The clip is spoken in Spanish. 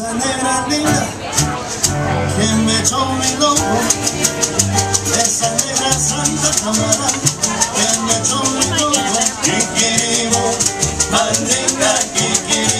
esa negra linda que me echó mi loco, esa negra santa cámara que me echó mi loco, que quiero, más que quiero.